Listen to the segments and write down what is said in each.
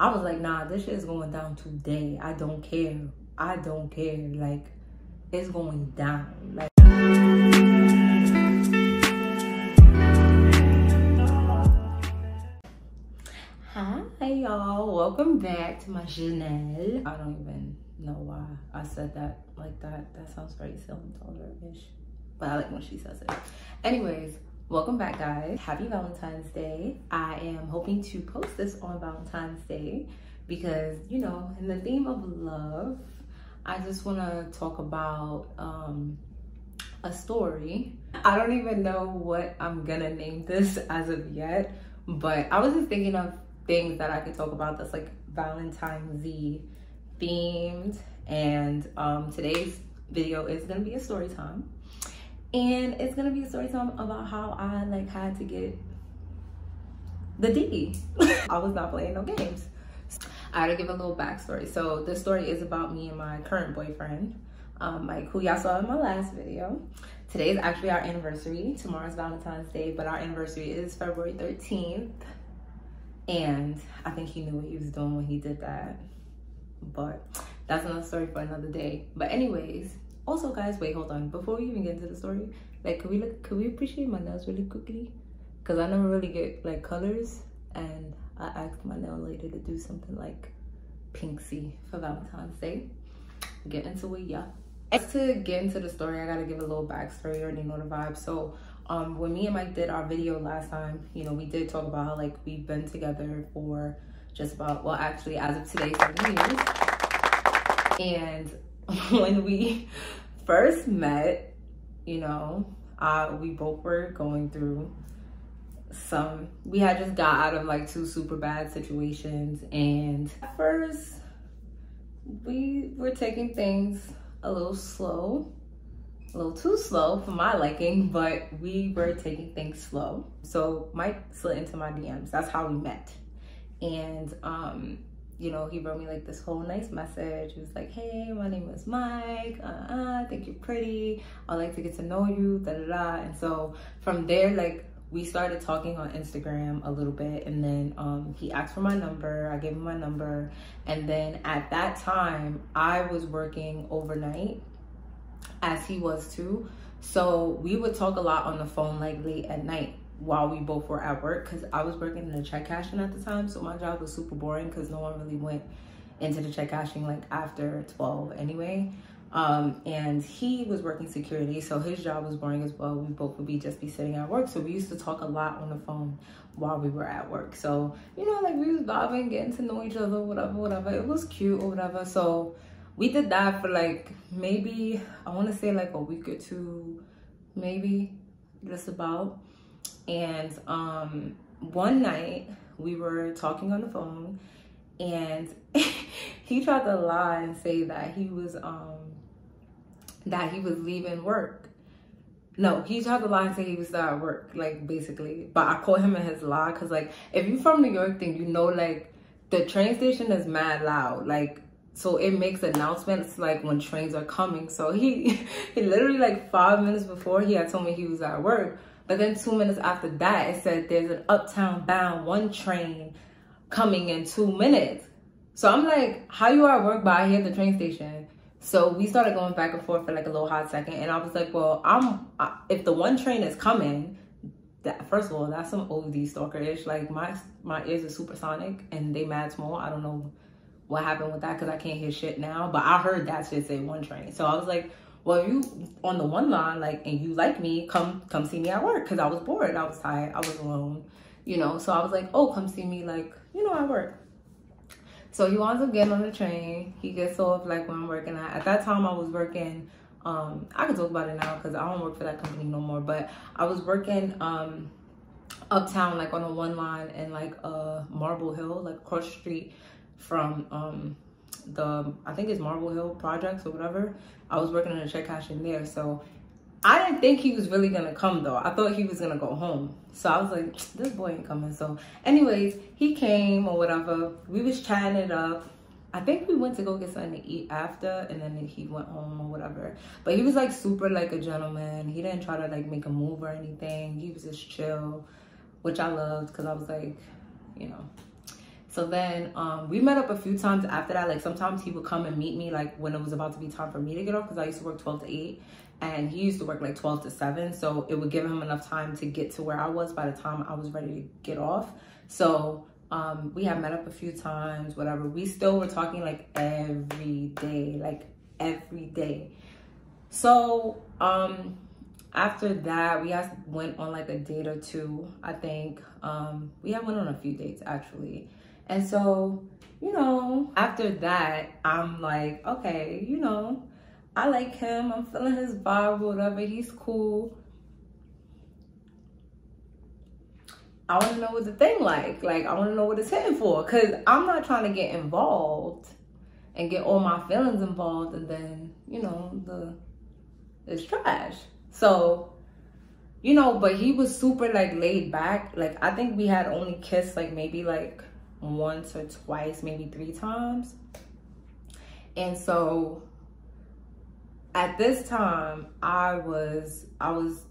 I was like, nah, this shit is going down today. I don't care. I don't care. Like, it's going down. Like. Hi y'all, welcome back to my channel. I don't even know why I said that like that. That sounds very silly ish but I like when she says it. Anyways, welcome back guys. Happy Valentine's Day. I am hoping to post this on Valentine's Day because, you know, in the theme of love, I just want to talk about um, a story. I don't even know what I'm gonna name this as of yet, but I was just thinking of things that I could talk about that's like Valentine's Z themed. And um, today's video is gonna be a story time. And it's gonna be a story time about how I like had to get the D. I was not playing no games. I to give a little backstory. So this story is about me and my current boyfriend, um, Mike, who y'all saw in my last video. Today is actually our anniversary. Tomorrow's Valentine's Day, but our anniversary is February 13th. And I think he knew what he was doing when he did that. But that's another story for another day. But anyways, also guys, wait, hold on. Before we even get into the story, like could we look could we appreciate my nails really quickly? Cause I never really get like colors and I asked my nail lady to do something like pinksy for Valentine's Day. Get into it, yeah. As to get into the story, I gotta give a little backstory. You already know the vibe. So um when me and Mike did our video last time, you know, we did talk about how like we've been together for just about well actually as of today, seven years. And when we first met, you know, uh, we both were going through some we had just got out of like two super bad situations and at first we were taking things a little slow a little too slow for my liking but we were taking things slow. So mike slid into my dms that's how we met. And um you know he wrote me like this whole nice message he was like hey my name is mike uh, uh, i think you're pretty i'd like to get to know you da da da and so from there like we started talking on Instagram a little bit and then um, he asked for my number. I gave him my number. And then at that time, I was working overnight as he was too. So we would talk a lot on the phone like late at night while we both were at work because I was working in the check cashing at the time. So my job was super boring because no one really went into the check cashing like after 12 anyway. Um, and he was working security, so his job was boring as well. We both would be just be sitting at work, so we used to talk a lot on the phone while we were at work. So you know, like we was vibing, getting to know each other, whatever, whatever. It was cute or whatever. So we did that for like maybe I want to say like a week or two, maybe just about. And um, one night we were talking on the phone, and he tried to lie and say that he was um that he was leaving work. No, he tried to lie and say he was at work, like basically. But I caught him in his lie because, like, if you're from New York, then you know, like, the train station is mad loud. Like, so it makes announcements like when trains are coming. So he, he literally like five minutes before he had told me he was at work. But then two minutes after that, it said there's an uptown bound one train coming in two minutes. So I'm like, how you are at work, but I hear the train station. So we started going back and forth for like a little hot second, and I was like, well, I'm I, if the one train is coming, that first of all, that's some OD stalker ish. Like my my ears are supersonic and they mad small. I don't know what happened with that because I can't hear shit now, but I heard that shit say one train. So I was like, well, you on the one line, like, and you like me, come come see me at work because I was bored, I was tired, I was alone, you know. So I was like, oh, come see me, like, you know, at work. So he winds up getting on the train. He gets off like when I'm working at. At that time, I was working. Um, I can talk about it now because I don't work for that company no more. But I was working um, uptown, like on a one line in like uh, Marble Hill, like across the street from um, the I think it's Marble Hill projects or whatever. I was working in a check cashing there, so I didn't think he was really gonna come though. I thought he was gonna go home. So I was like, this boy ain't coming. So anyways, he came or whatever. We was chatting it up. I think we went to go get something to eat after and then he went home or whatever. But he was like super like a gentleman. He didn't try to like make a move or anything. He was just chill, which I loved because I was like, you know. So then um, we met up a few times after that. Like sometimes he would come and meet me like when it was about to be time for me to get off because I used to work 12 to 8 and he used to work like 12 to 7. So it would give him enough time to get to where I was by the time I was ready to get off. So um, we had met up a few times, whatever. We still were talking like every day, like every day. So um, after that, we went on like a date or two, I think. Um, we have went on a few dates actually. And so, you know, after that, I'm like, okay, you know, I like him. I'm feeling his vibe, whatever. He's cool. I want to know what the thing like. Like, I want to know what it's hitting for. Because I'm not trying to get involved and get all my feelings involved. And then, you know, the it's trash. So, you know, but he was super, like, laid back. Like, I think we had only kissed, like, maybe, like, once or twice, maybe three times. And so at this time, I was, I was,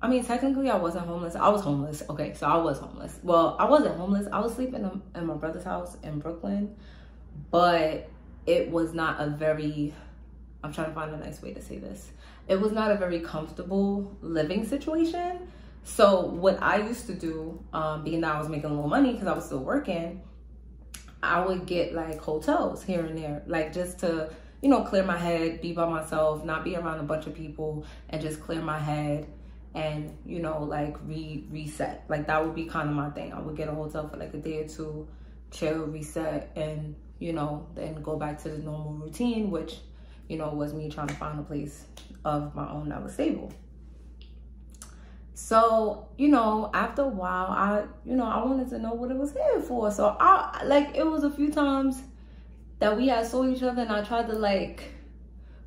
I mean, technically I wasn't homeless. I was homeless. Okay, so I was homeless. Well, I wasn't homeless. I was sleeping in, my brother's house in Brooklyn, but it was not a very, I'm trying to find a nice way to say this. It was not a very comfortable living situation so what I used to do, um, being that I was making a little money because I was still working, I would get like hotels here and there, like just to, you know, clear my head, be by myself, not be around a bunch of people and just clear my head and, you know, like re reset. Like that would be kind of my thing. I would get a hotel for like a day or two, chill, reset, and, you know, then go back to the normal routine, which, you know, was me trying to find a place of my own that was stable. So, you know, after a while, I, you know, I wanted to know what it was here for. So I, like, it was a few times that we had saw each other and I tried to like,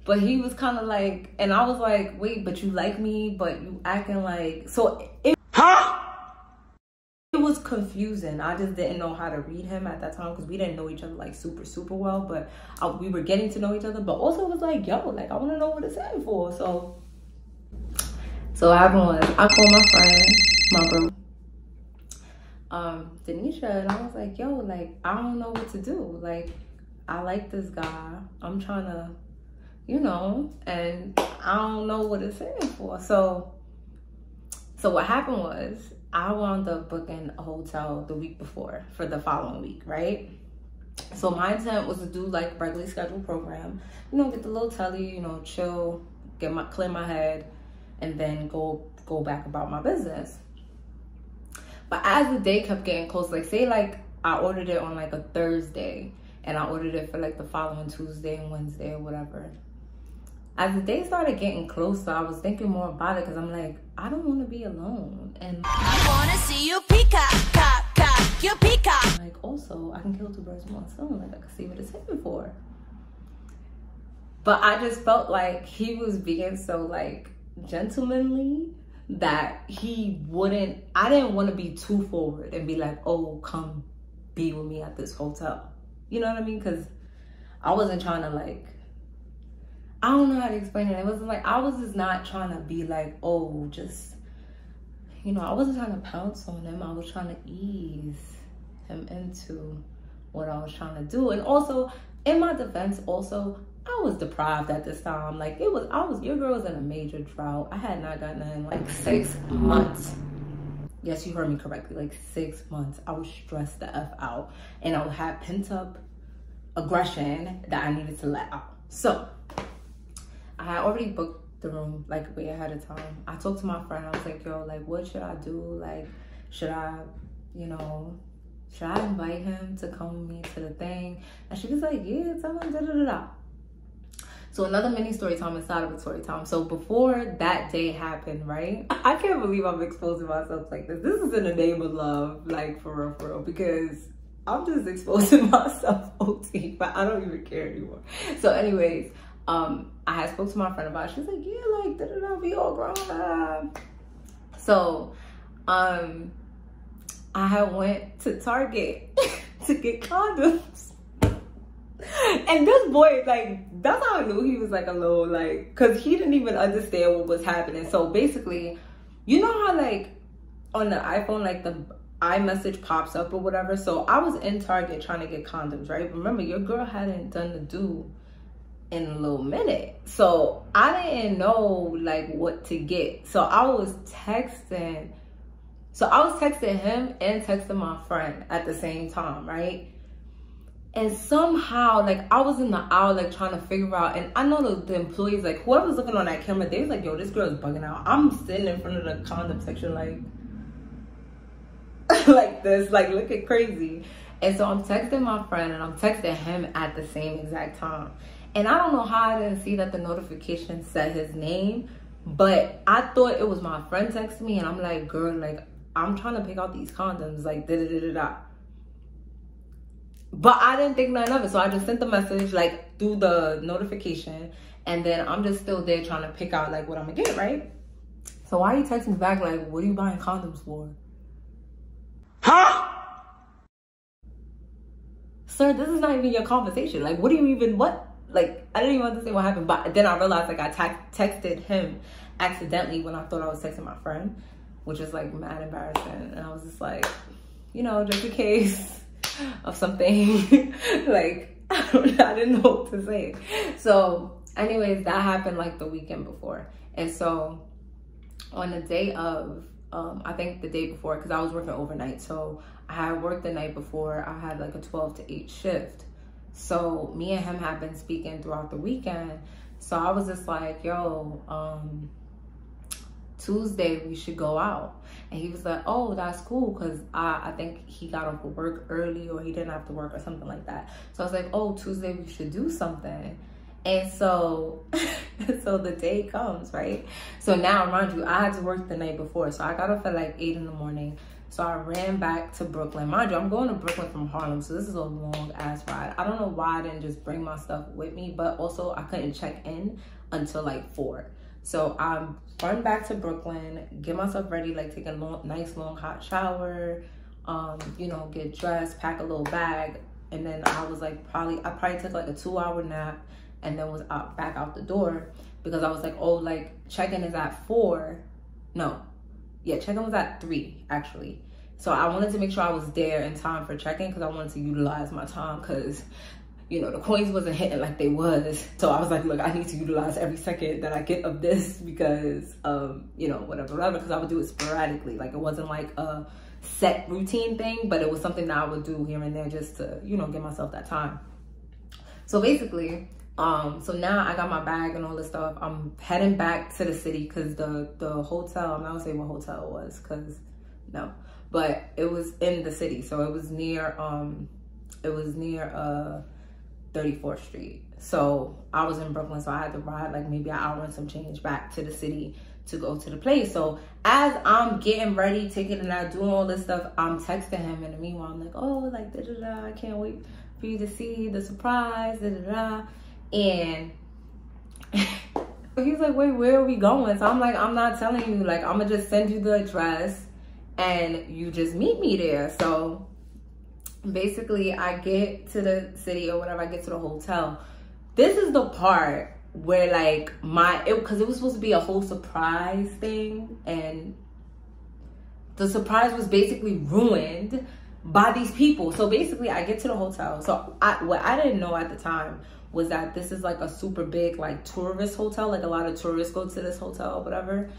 but he was kind of like, and I was like, wait, but you like me, but you acting like, so it, huh? It was confusing. I just didn't know how to read him at that time because we didn't know each other like super, super well, but I, we were getting to know each other, but also was like, yo, like, I want to know what it's here for. So so what happened was I called my friend, my bro, um, Denisha, and I was like, yo, like, I don't know what to do. Like, I like this guy. I'm trying to, you know, and I don't know what it's in for. So, so what happened was I wound up booking a hotel the week before for the following week, right? So my intent was to do like regularly scheduled program, you know, get the little telly, you know, chill, get my clear my head, and then go go back about my business. But as the day kept getting close, like say like I ordered it on like a Thursday and I ordered it for like the following Tuesday and Wednesday or whatever. As the day started getting closer, I was thinking more about it because I'm like, I don't want to be alone. And I want to see you peacock, cock, cock, you peacock. Like also, I can kill two birds with one stone. Like I can see what it's hitting for. But I just felt like he was being so like gentlemanly that he wouldn't I didn't want to be too forward and be like, "Oh, come be with me at this hotel." You know what I mean? Cuz I wasn't trying to like I don't know how to explain it. It wasn't like I was just not trying to be like, "Oh, just you know, I wasn't trying to pounce on him. I was trying to ease him into what I was trying to do. And also, in my defense, also, I was deprived at this time. Like it was, I was, your girl was in a major drought. I had not gotten in like six months. Yes, you heard me correctly. Like six months. I was stressed the F out. And I had pent up aggression that I needed to let out. So I had already booked the room like way ahead of time. I talked to my friend. I was like, yo, like what should I do? Like, should I, you know, should I invite him to come with me to the thing? And she was like, yeah, tell him da da da da. So another mini story time inside of a story time. So before that day happened, right? I can't believe I'm exposing myself like this. This is in the name of love, like for real, for real, because I'm just exposing myself OT, but I don't even care anymore. So anyways, um, I had spoke to my friend about it. She was like, yeah, like, da da da, we all grown up. So, um, I went to Target to get condoms and this boy, like, that's how I knew he was like a little like, cause he didn't even understand what was happening. So basically, you know how like on the iPhone, like the iMessage pops up or whatever. So I was in Target trying to get condoms, right? Remember, your girl hadn't done the do in a little minute. So I didn't know like what to get. So I was texting. So I was texting him and texting my friend at the same time, right? And somehow, like, I was in the aisle, like, trying to figure out. And I know the, the employees, like, whoever's looking on that camera, they was like, yo, this girl's bugging out. I'm sitting in front of the condom section, like, like this, like, looking crazy. And so I'm texting my friend and I'm texting him at the same exact time. And I don't know how I didn't see that the notification said his name, but I thought it was my friend texting me. And I'm like, girl, like, I'm trying to pick out these condoms, like, da da da da. But I didn't think nothing of it. So I just sent the message like through the notification. And then I'm just still there trying to pick out like what I'm gonna get, right? So why are you texting back like, what are you buying condoms for? Huh? Sir, this is not even your conversation. Like, what do you even, what? Like, I didn't even understand what happened. But then I realized like I texted him accidentally when I thought I was texting my friend, which is like mad embarrassing. And I was just like, you know, just in case of something. Like I, I didn't know what to say. So anyways that happened like the weekend before. And so on the day of um, I think the day before because I was working overnight so I had worked the night before. I had like a 12 to 8 shift. So me and him had been speaking throughout the weekend. So I was just like yo um Tuesday we should go out. And he was like, oh, that's cool because I, I think he got off of work early or he didn't have to work or something like that. So I was like, oh, Tuesday we should do something. And so, so the day comes, right? So now, mind you, I had to work the night before. So I got up at like 8 in the morning. So I ran back to Brooklyn. Mind you, I'm going to Brooklyn from Harlem, so this is a long ass ride. I don't know why I didn't just bring my stuff with me, but also I couldn't check in until like 4. So I run back to Brooklyn, get myself ready, like take a long, nice long hot shower, um, you know, get dressed, pack a little bag, and then I was like probably I probably took like a two hour nap and then was out back out the door because I was like, oh, like check-in is at four. No, yeah, check-in was at three actually. So I wanted to make sure I was there in time for check-in because I wanted to utilize my time because you know, the coins wasn't hitting like they was. So I was like, look, I need to utilize every second that I get of this because, um, you know, whatever, whatever, because I would do it sporadically. Like it wasn't like a set routine thing, but it was something that I would do here and there just to, you know, give myself that time. So basically, um, so now I got my bag and all this stuff. I'm heading back to the city because the, the hotel, I'm not gonna say what hotel it was because no, but it was in the city. So it was near, um, it was near, uh, 34th Street. So I was in Brooklyn, so I had to ride like maybe an hour and some change back to the city to go to the place. So as I'm getting ready, taking and I doing all this stuff, I'm texting him. And meanwhile, I'm like, oh, like da da da, I can't wait for you to see the surprise, da da da. And he's like, wait, where are we going? So I'm like, I'm not telling you. Like, I'm gonna just send you the address, and you just meet me there. So basically I get to the city or whatever, I get to the hotel. This is the part where like my, it, cause it was supposed to be a whole surprise thing and the surprise was basically ruined by these people. So basically I get to the hotel. So I, what I didn't know at the time was that this is like a super big like tourist hotel. Like a lot of tourists go to this hotel whatever.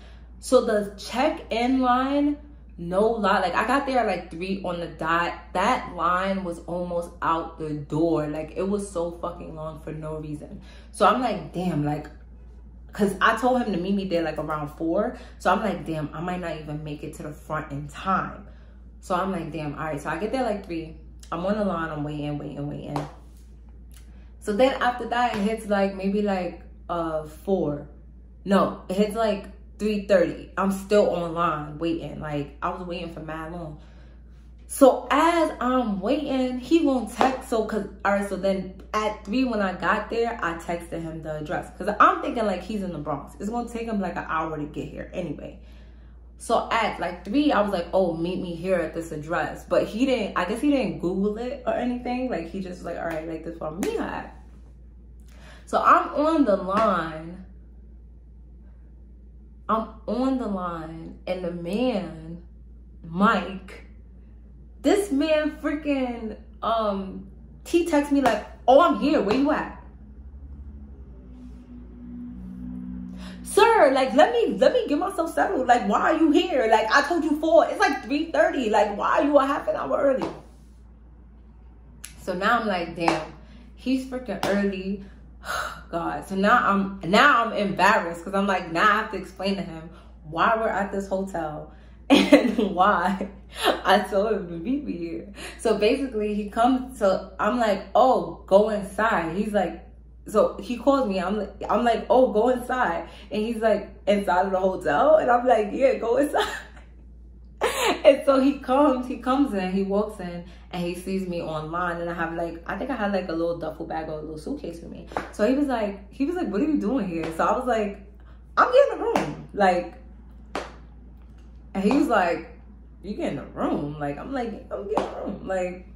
So the check-in line no lie like i got there at like three on the dot. That line was almost out the door. Like it was so fucking long for no reason. So i'm like damn like because i told him to meet me there like around four. So i'm like damn i might not even make it to the front in time. So i'm like damn all right. So i get there like three. I'm on the line. I'm waiting waiting waiting. So then after that it hits like maybe like uh four. No it hits like 3.30. I'm still online waiting. Like, I was waiting for mad long. So as I'm waiting, he won't text. So, cause, all right, so then at three when I got there, I texted him the address. Cause I'm thinking like he's in the Bronx. It's gonna take him like an hour to get here anyway. So at like three, I was like, oh, meet me here at this address. But he didn't, I guess he didn't Google it or anything. Like he just was like, all right, like this one me at. So I'm on the line I'm on the line and the man, Mike, This man freaking um he texts me like, oh I'm here, where you at? Sir, like let me let me get myself settled. Like, why are you here? Like I told you four, it's like 3:30. Like, why are you a half an hour early? So now I'm like, damn, he's freaking early. God. So now I'm now I'm embarrassed because I'm like, now I have to explain to him why we're at this hotel and why I told him to meet me here. So basically he comes so I'm like, oh, go inside. He's like, so he calls me. I'm like, I'm like, oh, go inside. And he's like, inside of the hotel? And I'm like, yeah, go inside. and so he comes, he comes in, he walks in, and he sees me online, and I have like, I think I had like a little duffel bag or a little suitcase with me. So he was like, he was like, what are you doing here? So I was like, I'm getting a room, like, and he was like, you getting a room? Like, I'm like, I'm getting a room, like,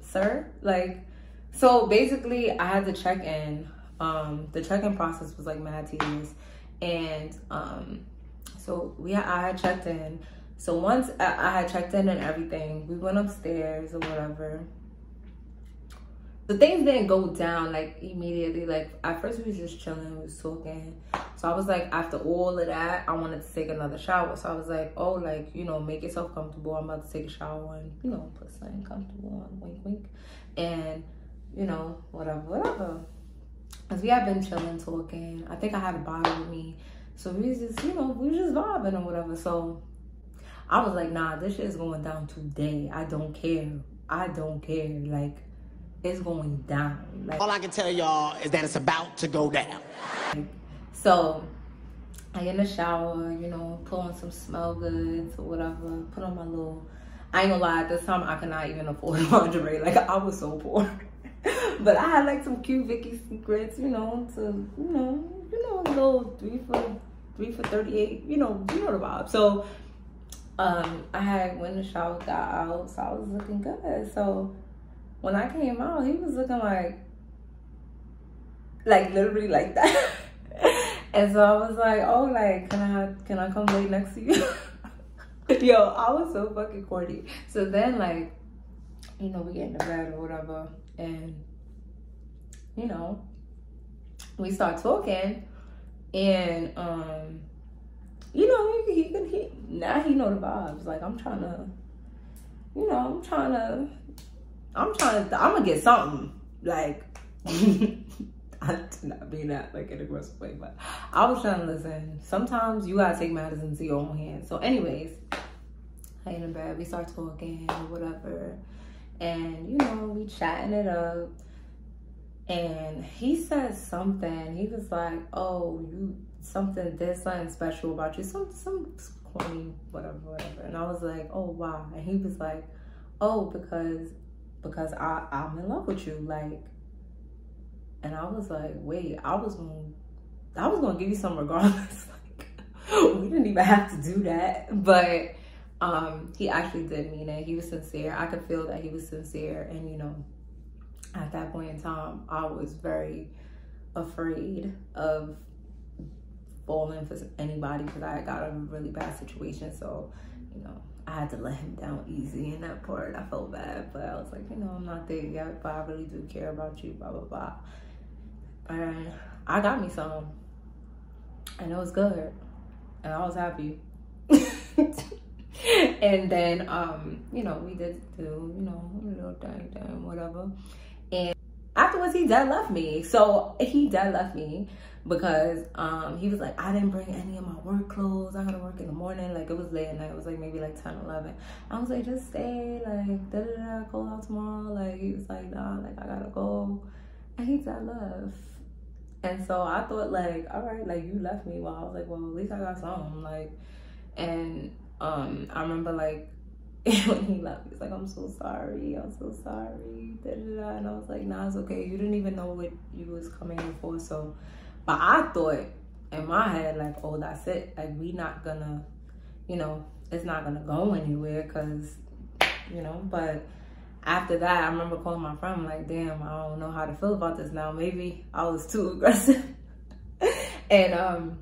sir, like, so basically, I had to check in. Um, the check-in process was like mad tedious, and um, so we I had checked in. So once I, had checked in and everything, we went upstairs or whatever. The things didn't go down like immediately. Like at first we was just chilling, we was talking. So I was like, after all of that, I wanted to take another shower. So I was like, oh, like you know, make yourself comfortable. I'm about to take a shower and you know, put something comfortable on, wink, wink, and you know, whatever, whatever. Cause we had been chilling, talking. I think I had a bottle with me. So we just, you know, we just vibing or whatever. So I was like, nah, this shit is going down today. I don't care. I don't care. Like, it's going down. Like, All I can tell y'all is that it's about to go down. So I in the shower, you know, put on some smell goods or whatever. Put on my little, I ain't gonna lie, at this time I could not even afford lingerie. Like, I was so poor. but I had like some cute Vicky Secrets, you know, to you know, you know, a little three for three for thirty eight, you know, you know the vibe. So um I had when the shower got out, so I was looking good. So when I came out, he was looking like like literally like that. and so I was like, oh like can I can I come lay next to you? Yo, I was so fucking corny. So then like, you know, we get in the bed or whatever and you know we start talking and um you know he, he can he now he know the vibes like i'm trying to you know i'm trying to i'm trying to i'm gonna get something like I did not mean that like in a aggressive way, but I was trying to listen. Sometimes you gotta take matters into your own hands. So, anyways, I the bed, we start talking whatever and you know we chatting it up and he said something he was like oh you something there's something special about you some some corny whatever whatever and i was like oh wow and he was like oh because because i i'm in love with you like and i was like wait i was gonna i was gonna give you some regardless like we didn't even have to do that but um, he actually did mean it. He was sincere. I could feel that he was sincere. And, you know, at that point in time, I was very afraid of falling for anybody because I got a really bad situation. So, you know, I had to let him down easy in that part. I felt bad, but I was like, you know, I'm not there yet, but I really do care about you, blah, blah, blah. And I got me some, and it was good, and I was happy. and then um, you know, we did do, you know, little thing, thing, whatever. Afterwards he dead left me. So he dead left me because um he was like, I didn't bring any of my work clothes. I gotta work in the morning. Like it was late at night. It was like maybe like 10, 11. I was like, just stay, like da da da, call out tomorrow. Like he was like, nah, like I gotta go. And he dead left. And so I thought like, all right, like you left me. Well, I was like, well, at least I got some. Like, and um, I remember like when he left, he's like, I'm so sorry, I'm so sorry, da, da, da. and I was like, nah, it's okay. You didn't even know what you was coming in for, so. But I thought in my head, like, oh, that's it. Like, we not gonna, you know, it's not gonna go anywhere, cause, you know. But after that, I remember calling my friend, I'm like, damn, I don't know how to feel about this now. Maybe I was too aggressive. and um,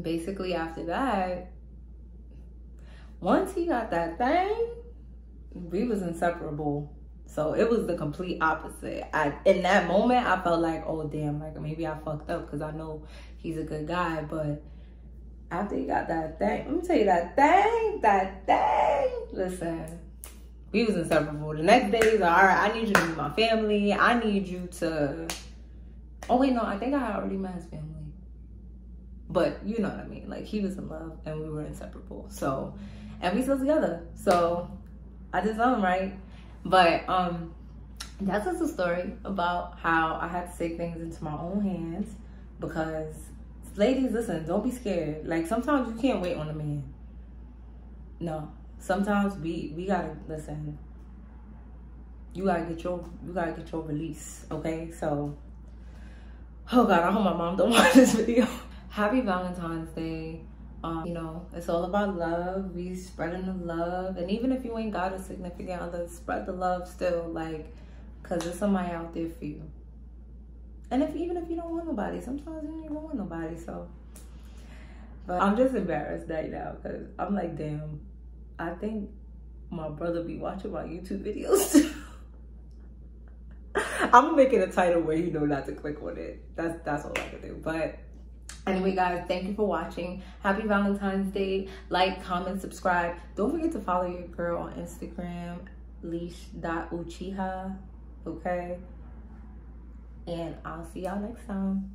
basically after that once he got that thing, we was inseparable. So it was the complete opposite. I in that moment I felt like, oh damn, like maybe I fucked up because I know he's a good guy, but after he got that thing, let me tell you that thing, that thing. Listen, we was inseparable. The next day, he's like, all right, I need you to meet my family. I need you to. Oh wait, no, I think I already met his family. But you know what I mean. Like he was in love and we were inseparable. So, and we still together. So, I did something right. But um, that's just a story about how I had to take things into my own hands because ladies, listen, don't be scared. Like sometimes you can't wait on a man. No, sometimes we we gotta listen. You gotta get your you gotta get your release, okay? So, oh God, I hope my mom don't watch this video. Happy Valentine's Day. Um, you know, it's all about love. We spreading the love, and even if you ain't got a significant other, spread the love still, like, cause there's somebody out there for you. And if even if you don't want nobody, sometimes you don't even want nobody. So, but I'm just embarrassed right now because I'm like, damn, I think my brother be watching my YouTube videos. I'm it a title where you know not to click on it. That's that's all I can do. But anyway, guys, thank you for watching. Happy Valentine's Day. Like, comment, subscribe. Don't forget to follow your girl on Instagram, Liish.Uchiha. Okay. And I'll see y'all next time.